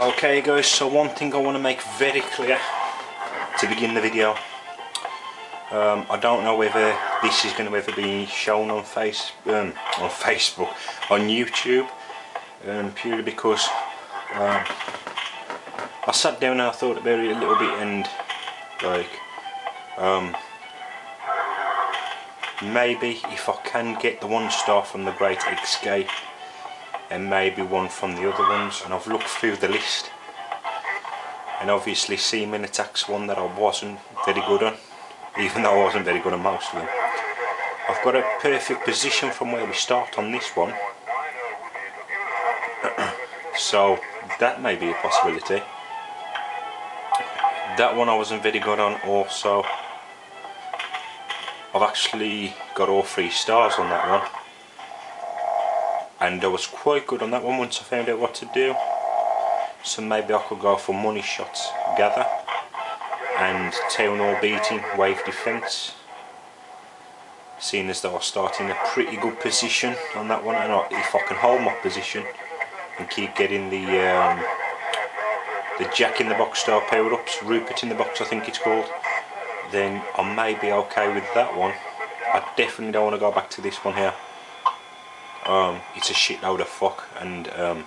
Okay guys, so one thing I want to make very clear to begin the video. Um, I don't know whether this is going to ever be shown on face um, on Facebook, on YouTube, um, purely because um, I sat down and I thought about it a little bit and like um, maybe if I can get the one star from the Great Escape and maybe one from the other ones and I've looked through the list. And obviously Seaman Attacks one that I wasn't very good on even though I wasn't very good on most of them. I've got a perfect position from where we start on this one. So that may be a possibility. That one I wasn't very good on also. I've actually got all three stars on that one and I was quite good on that one once I found out what to do. So maybe I could go for money shots gather and town hall beating wave defence. Seeing as though I start in a pretty good position on that one and if I can hold my position and keep getting the um, the Jack in the Box style power ups, Rupert in the Box I think it's called then I may be okay with that one. I definitely don't want to go back to this one here um, it's a shitload of fuck and um,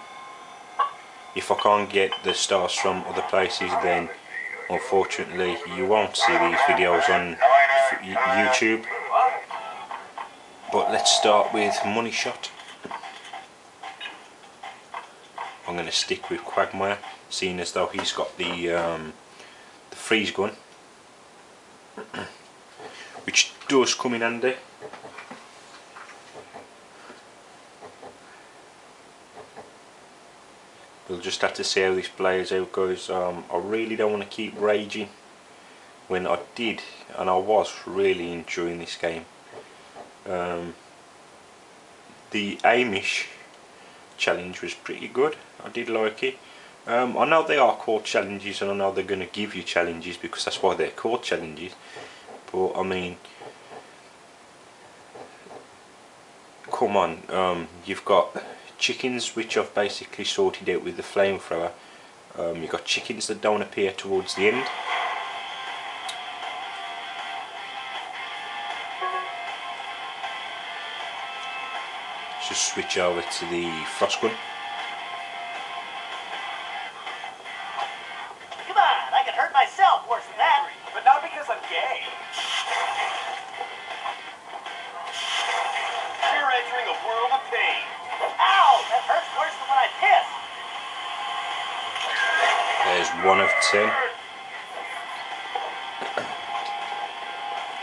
if I can't get the stars from other places then unfortunately you won't see these videos on YouTube. But let's start with Money Shot. I'm going to stick with Quagmire seeing as though he's got the, um, the freeze gun which does come in handy just have to see how this plays out guys um, I really don't want to keep raging when I did and I was really enjoying this game. Um, the Amish challenge was pretty good. I did like it. Um, I know they are called challenges and I know they're going to give you challenges because that's why they're called challenges. But I mean come on um, you've got chickens which I've basically sorted out with the flamethrower. Um, you've got chickens that don't appear towards the end. Just switch over to the frost gun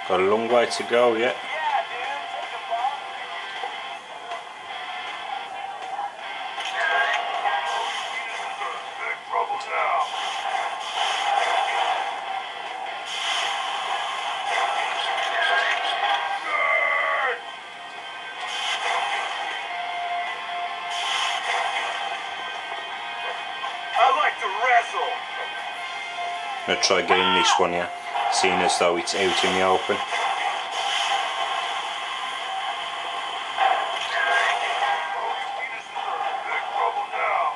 got a long way to go yet Yeah, dude, take a ball. Big trouble now. I like to wrestle. I'm to try getting this one here seeing as though it's out in the open Big trouble now.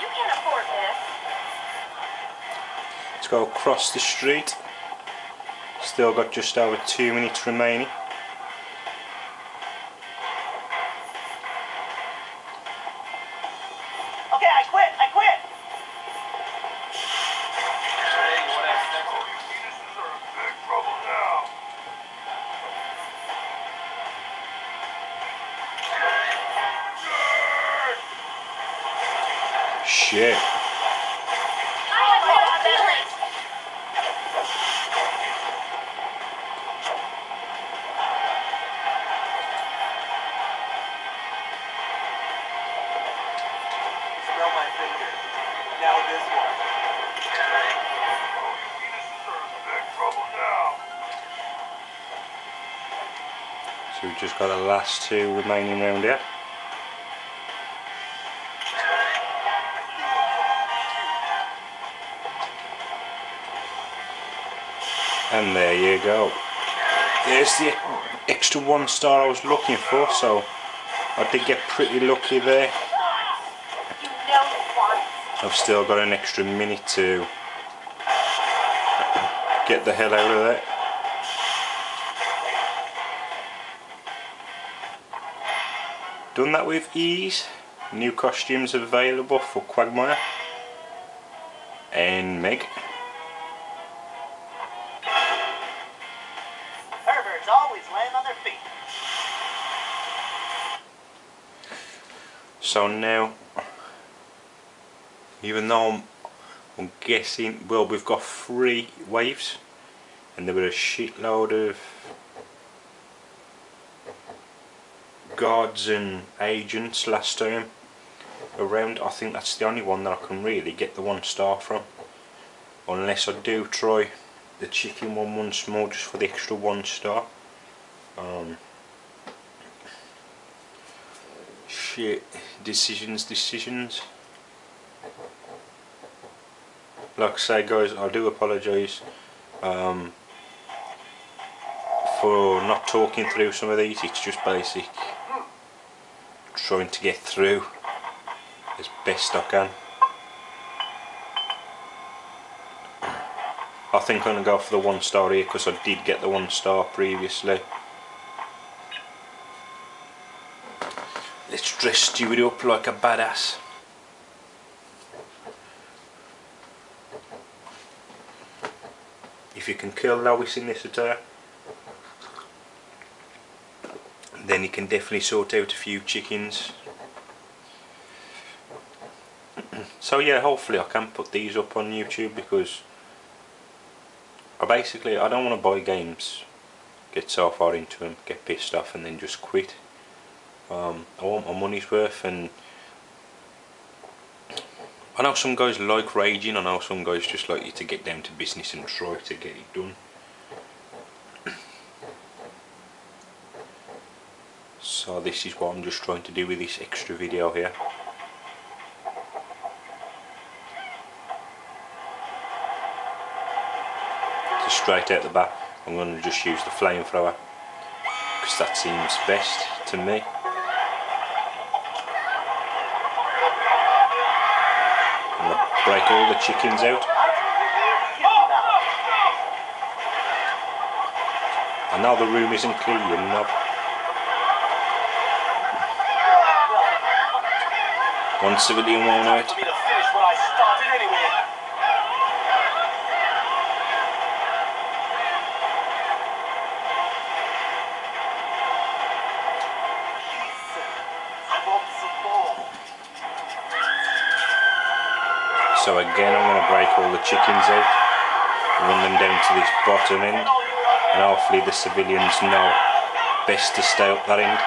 You can't afford this. let's go across the street still got just over two minutes remaining we've just got the last two remaining round here. And there you go. There's the extra one star I was looking for, so I did get pretty lucky there. I've still got an extra minute to get the hell out of there. Done that with ease. New costumes available for Quagmire and Meg. Perverts always land on their feet. So now, even though I'm, I'm guessing, well, we've got three waves, and there were a shitload of guards and agents last time around. I think that's the only one that I can really get the one star from, unless I do try the chicken one once more just for the extra one star. Um, shit decisions decisions like I say guys I do apologise um, for not talking through some of these it's just basic trying to get through as best I can. I think I'm going to go for the one star here because I did get the one star previously. Let's dress Stewie up like a badass. If you can kill Lois in this attire, then you can definitely sort out a few chickens. so yeah, hopefully I can put these up on YouTube because I basically I don't want to buy games, get so far into them, get pissed off and then just quit. Um, I want my money's worth and I know some guys like raging, I know some guys just like you to get down to business and try to get it done. So this is what I'm just trying to do with this extra video here. So straight out the back I'm going to just use the flamethrower because that seems best to me. I'm going to break all the chickens out. I know the room isn't clear, you knob. One civilian won't hurt. For me to finish what I started anyway. I want some more. So again I'm going to break all the chickens out, run them down to this bottom end, and hopefully the civilians know best to stay up that end.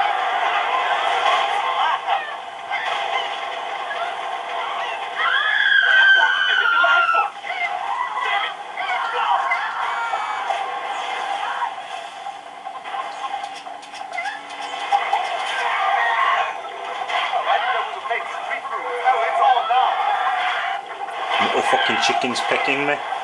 Little fucking chickens pecking me.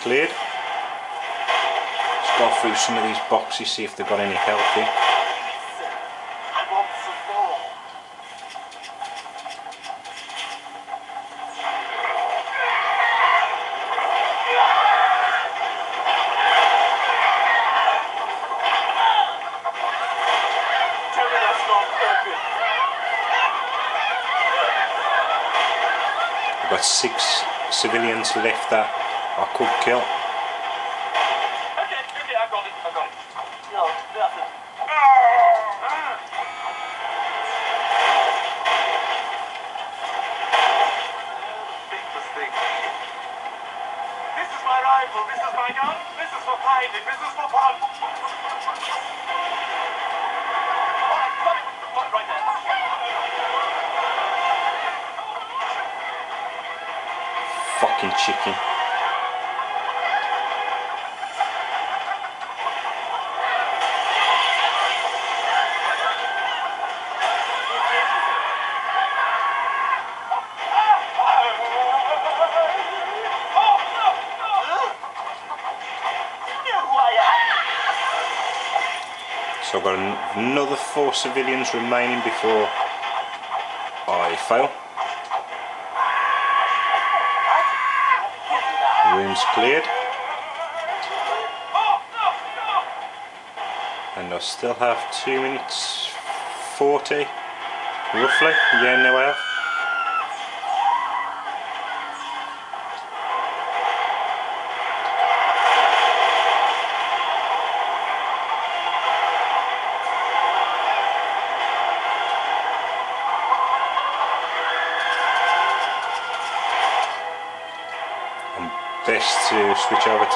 Cleared. Let's go through some of these boxes, see if they've got any healthy. I've got six civilians left that I could kill. Okay, okay, I got it, I got it. No, nothing. This is my rifle. This is my gun. This is for. This is for fun. Right there. Fucking chicken. I've got an- another four civilians remaining before I fail. Room's cleared. And I still have 2 minutes 40 roughly. Yeah, now I have.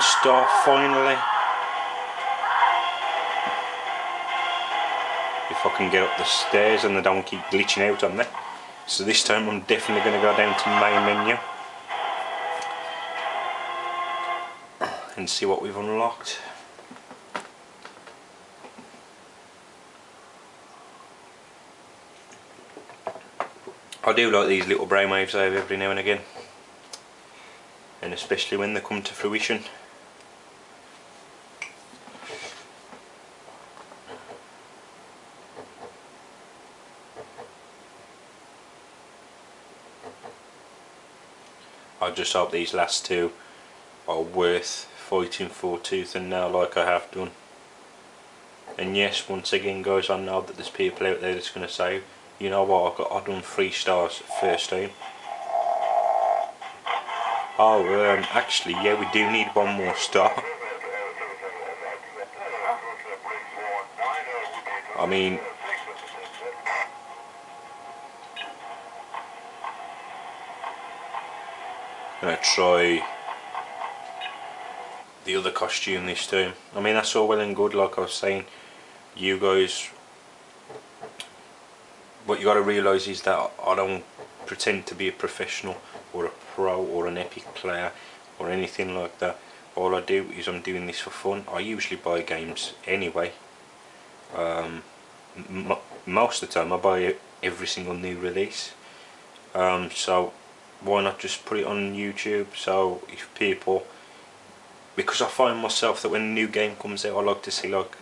star finally. If I can get up the stairs and they don't keep glitching out on me. So this time I'm definitely going to go down to main menu. And see what we've unlocked. I do like these little brainwaves I have every now and again and especially when they come to fruition. I just hope these last two are worth fighting for tooth and nail like I have done. And yes, once again guys, I know that there's people out there that's going to say, you know what, I've got I done three stars first time. Oh, um, actually, yeah, we do need one more star. I mean, gonna try the other costume this time. I mean, that's all well and good, like I was saying. You guys, what you got to realise is that I don't pretend to be a professional or a pro or an epic player or anything like that. All I do is I'm doing this for fun. I usually buy games anyway. Um, most of the time I buy every single new release. Um, so why not just put it on YouTube? So if people because I find myself that when a new game comes out I like to see like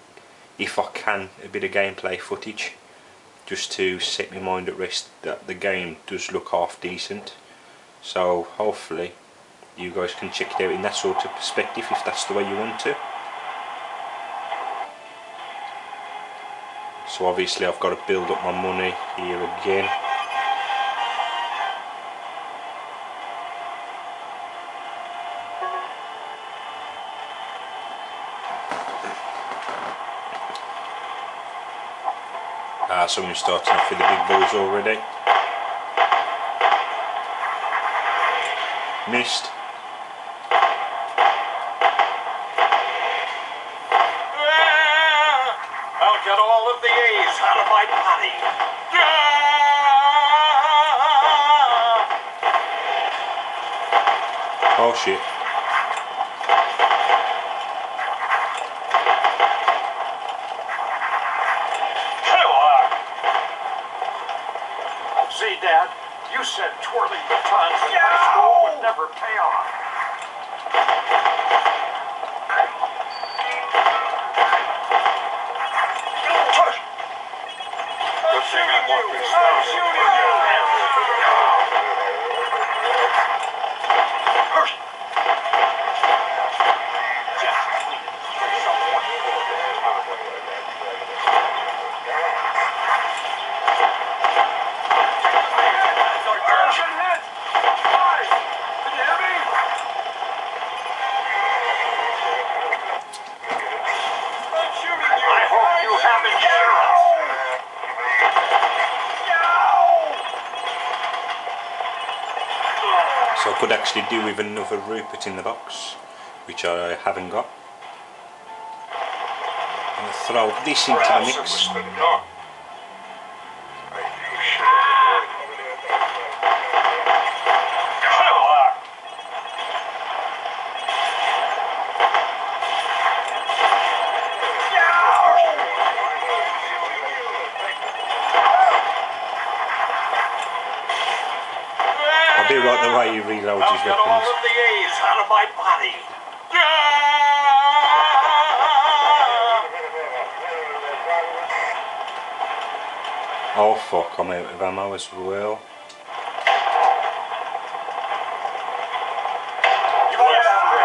if I can a bit of gameplay footage just to set my mind at rest that the game does look half decent. So hopefully you guys can check it out in that sort of perspective if that's the way you want to. So obviously I've got to build up my money here again Ah, someone's starting off with the big boys already. Missed. I'll get all of the A's out of my body. Oh shit. So I could actually do with another Rupert in the box, which I haven't got. I'm going to throw this into the mix. The way he reloads I'll his all of the A's out of my body. Ah! Oh fuck, I'm out of ammo as well. You ah! went after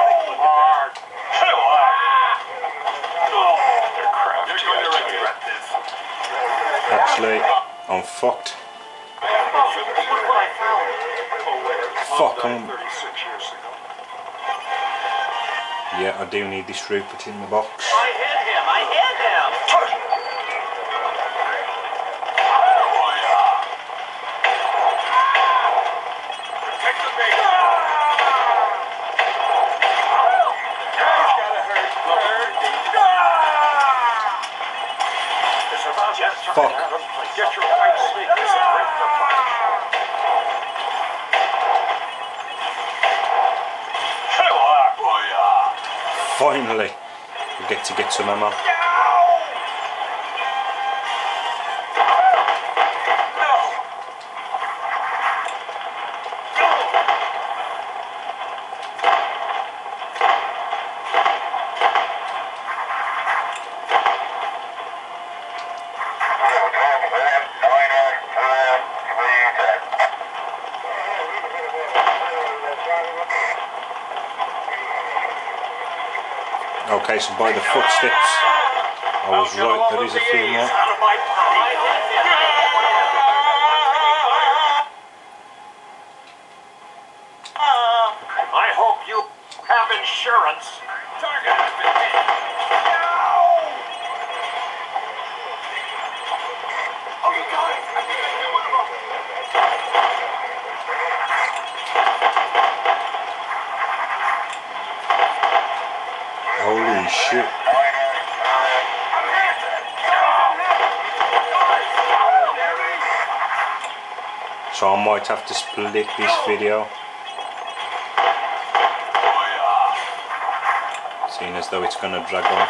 Fuck, Mom I'm- died 36 years ago. Yeah, I do need this Rupert in the box. I hit him. I hit him. Take the bait. Gotta hurt. It's about just trying Fuck. to have him play. Get your right sneak. This is great for punch. Finally, we get to get some ammo. Okay, so by the footsteps, I was right, there is a few more. Shit. So I might have to split this video. Seeing as though it's gonna drag on.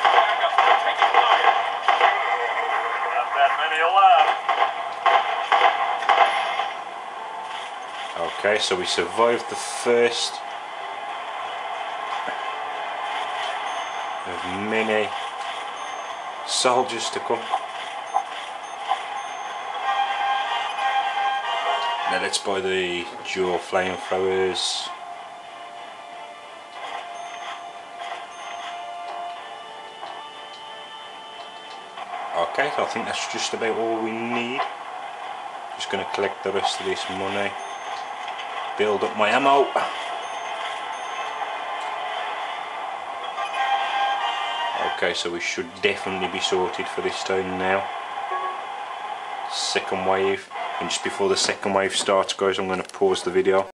Okay, so we survived the first many soldiers to come. Now let's buy the dual flamethrowers. Okay, I think that's just about all we need. Just gonna collect the rest of this money build up my ammo. Okay, so we should definitely be sorted for this time now. Second wave, and just before the second wave starts, guys, I'm going to pause the video.